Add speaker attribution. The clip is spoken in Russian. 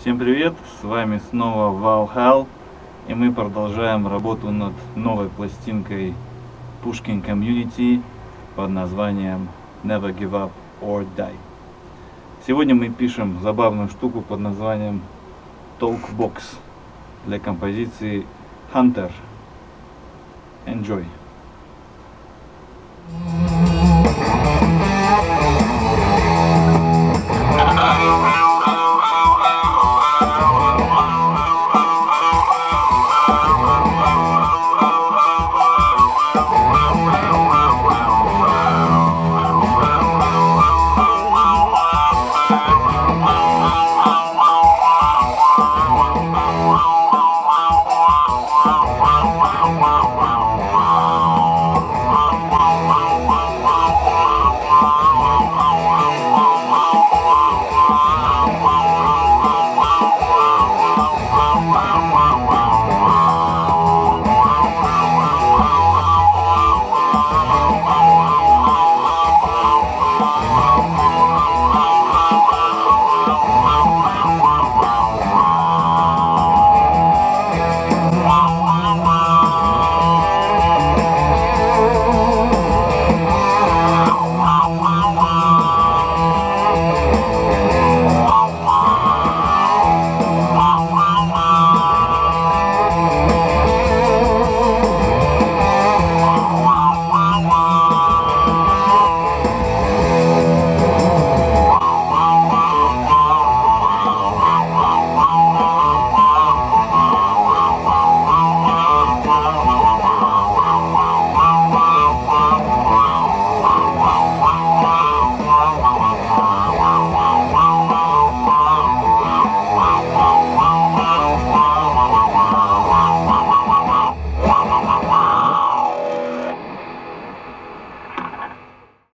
Speaker 1: Всем привет, с вами снова Valhall, и мы продолжаем работу над новой пластинкой Пушкин Community под названием Never Give Up or Die. Сегодня мы пишем забавную штуку под названием Talkbox для композиции Hunter. Enjoy!
Speaker 2: Mm-hmm.